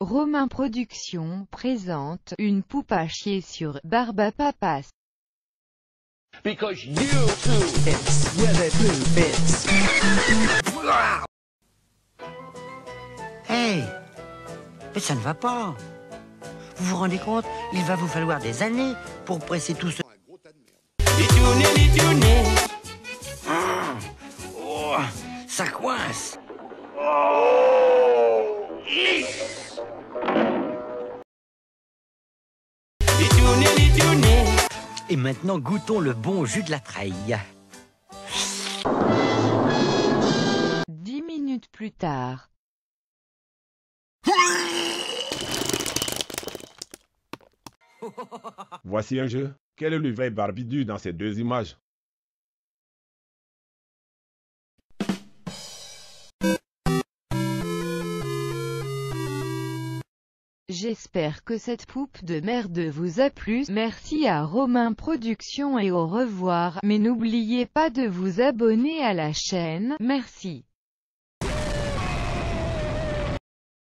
Romain Productions présente une poupe à chier sur Barbapapas. Because you too. Hey Mais ça ne va pas Vous vous rendez compte Il va vous falloir des années pour presser tout ce... Ah, oh, ça coince Et maintenant, goûtons le bon jus de la treille. Dix minutes plus tard. Voici un jeu. Quel est le vrai barbidu dans ces deux images? J'espère que cette poupe de merde vous a plu. Merci à Romain Productions et au revoir. Mais n'oubliez pas de vous abonner à la chaîne. Merci.